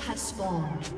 Have spawned.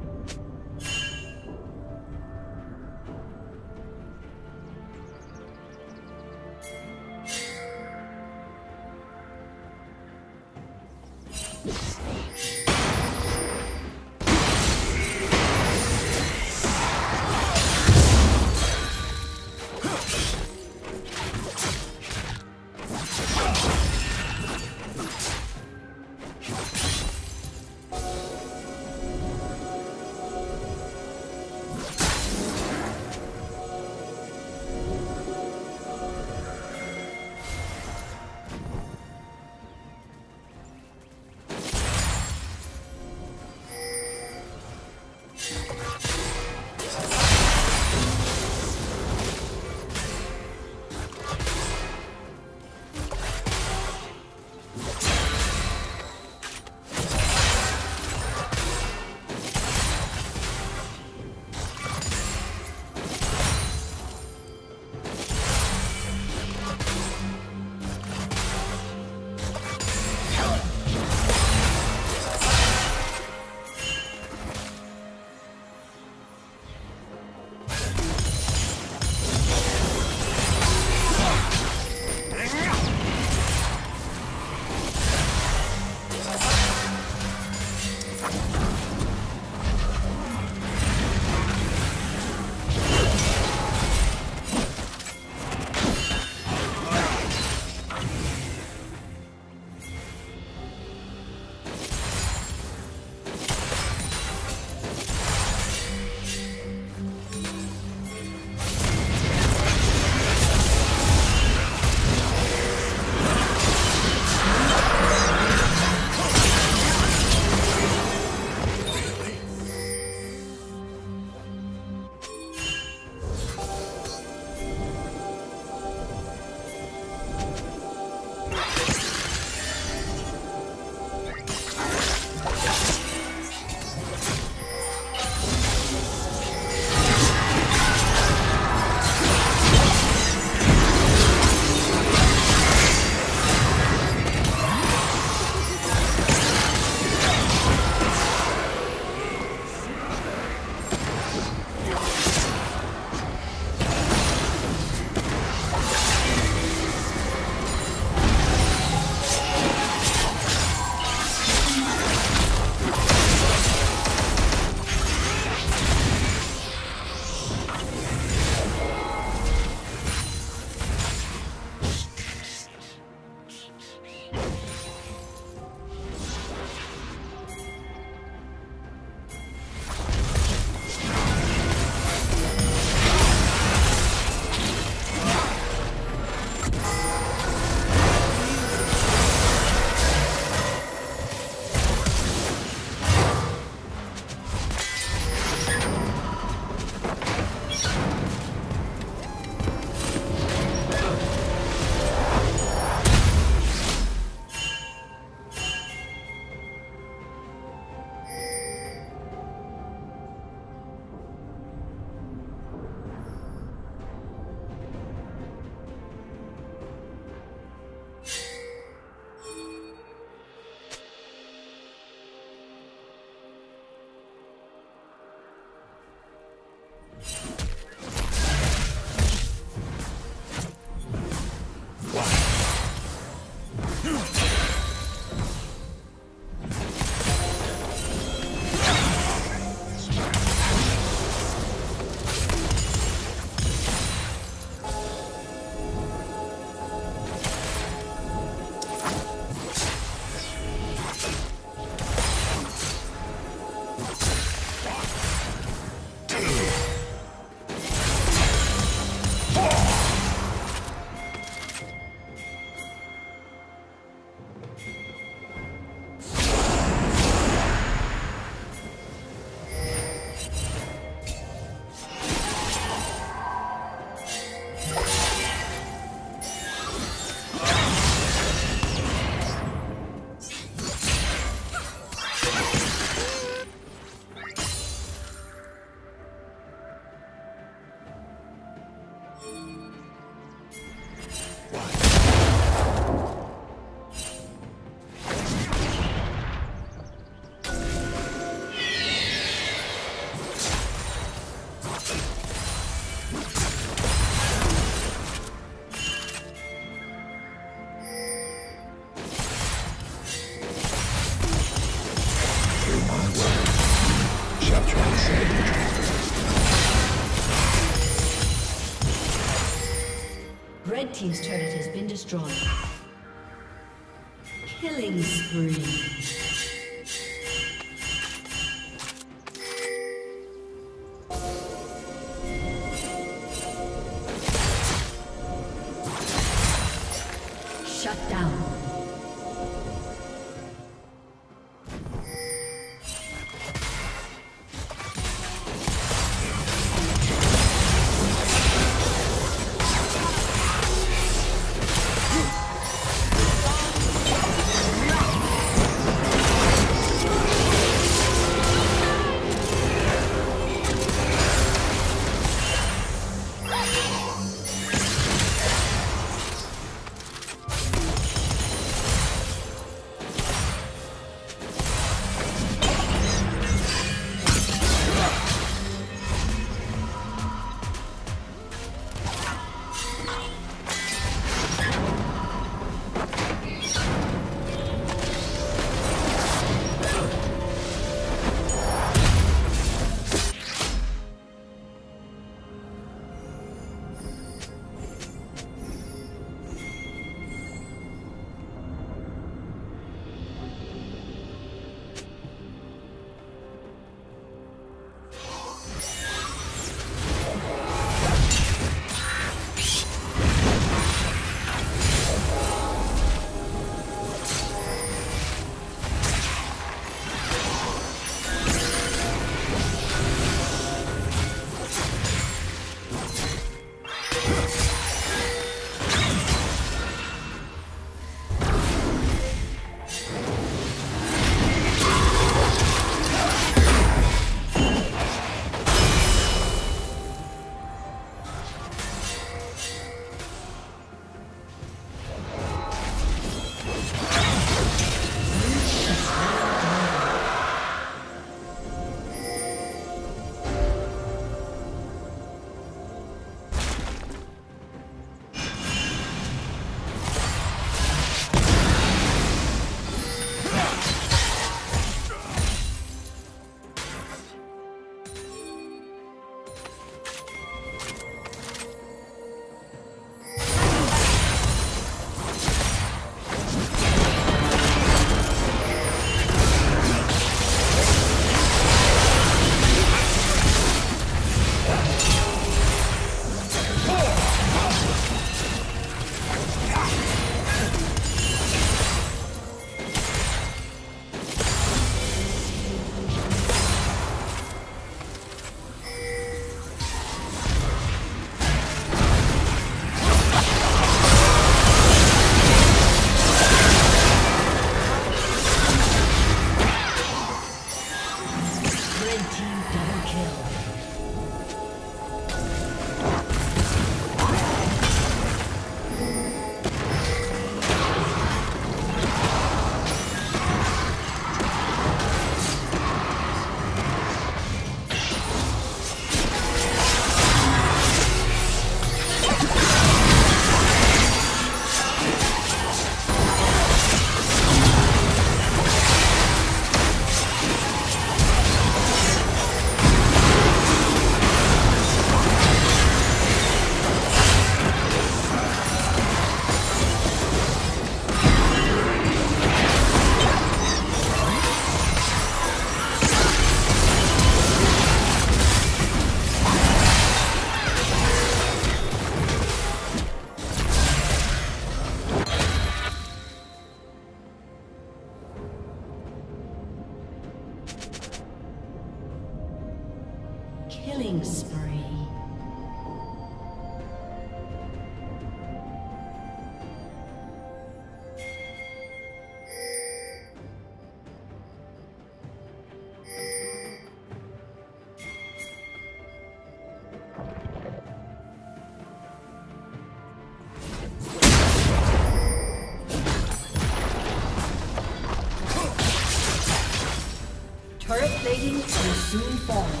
Soon fall.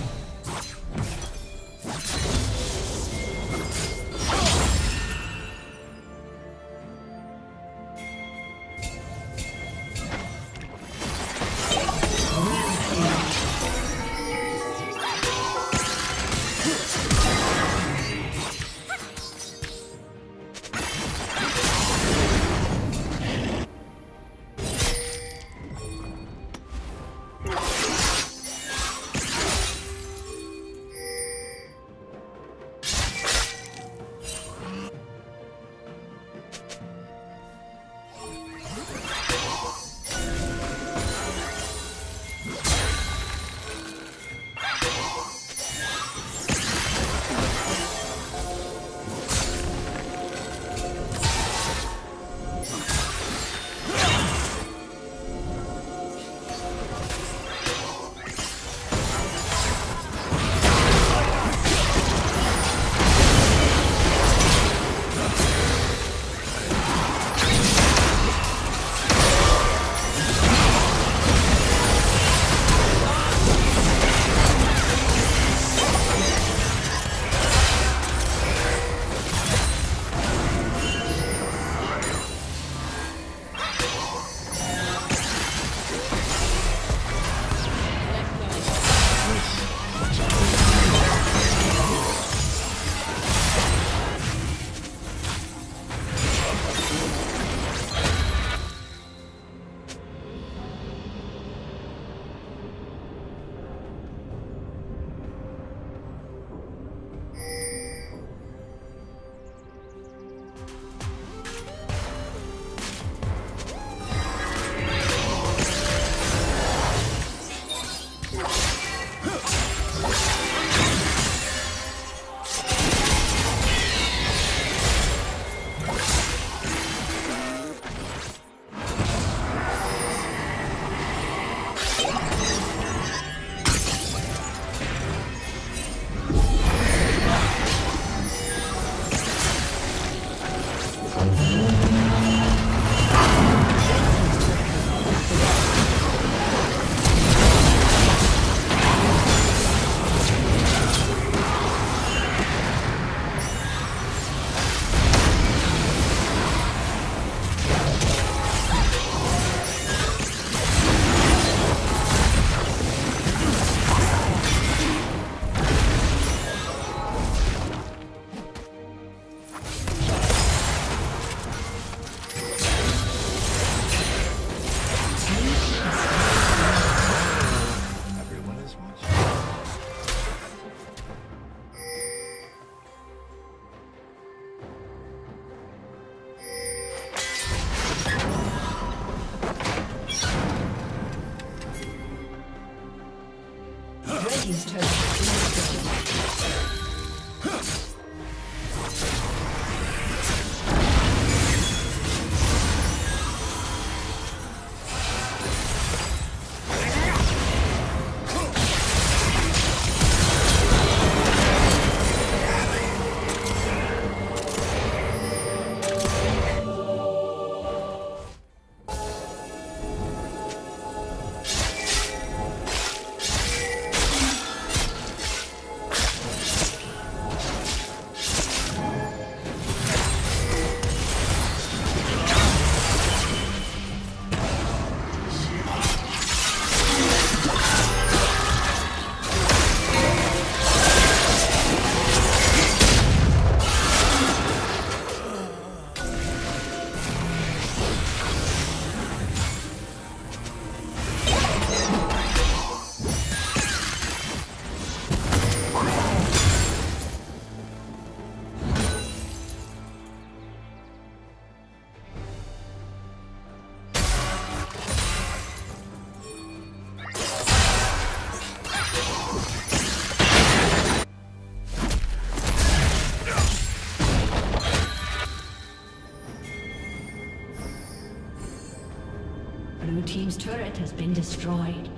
Destroyed.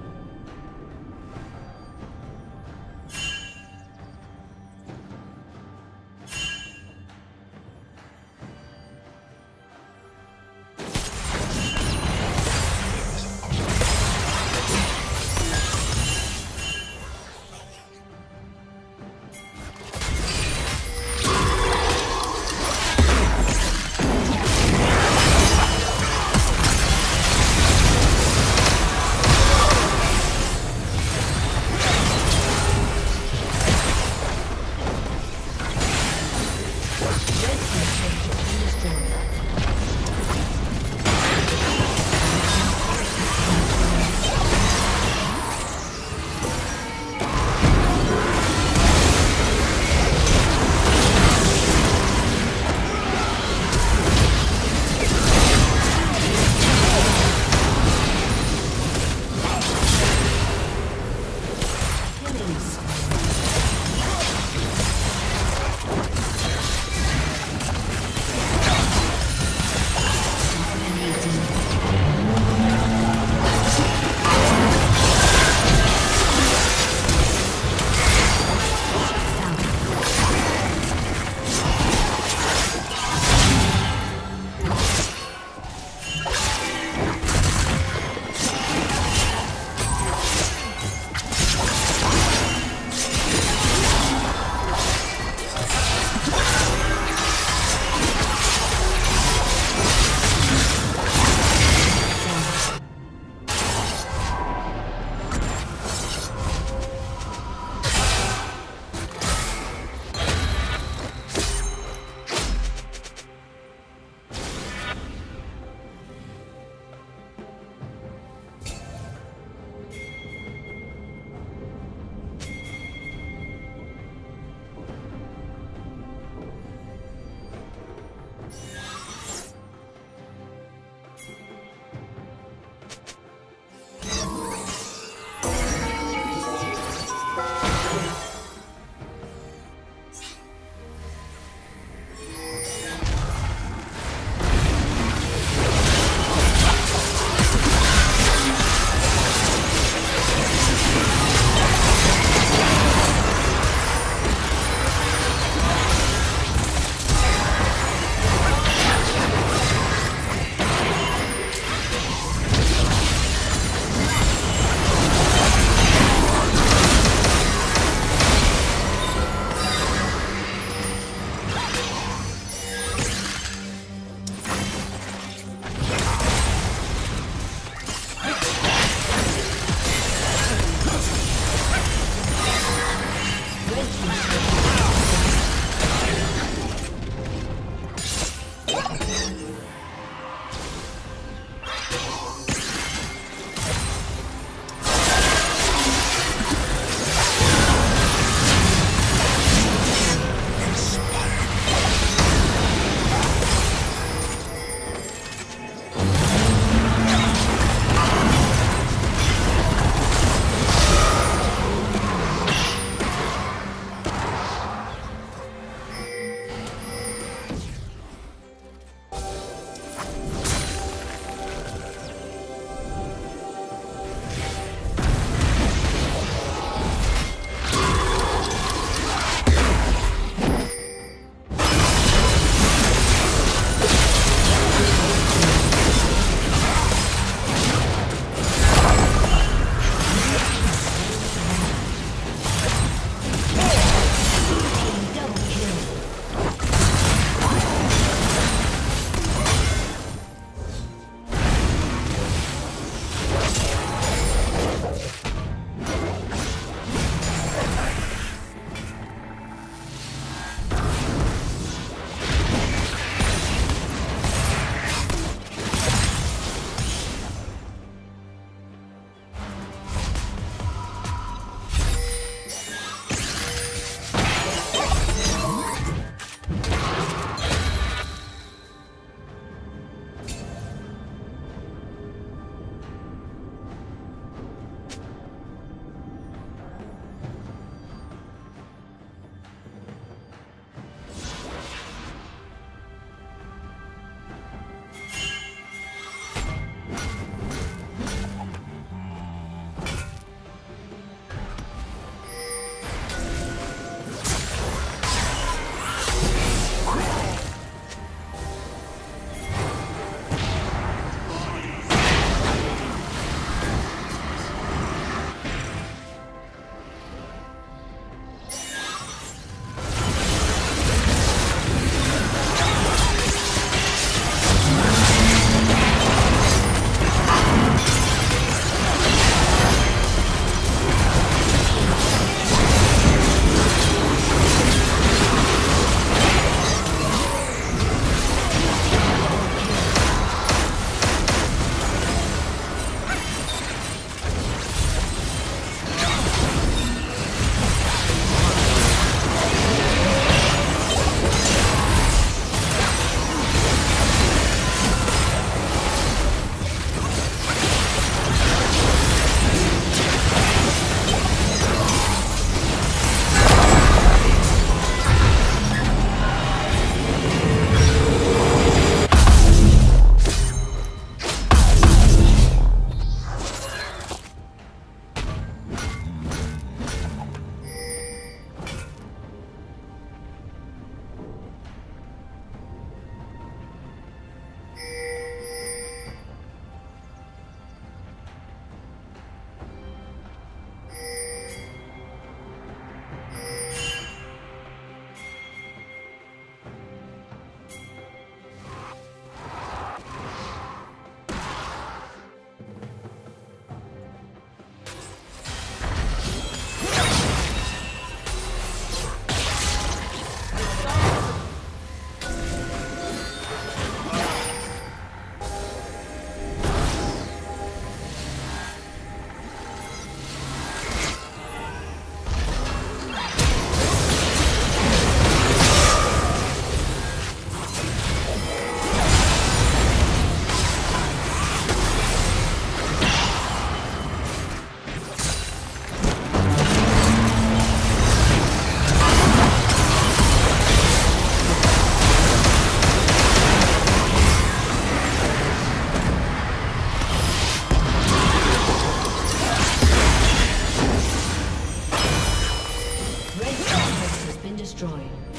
destroyed.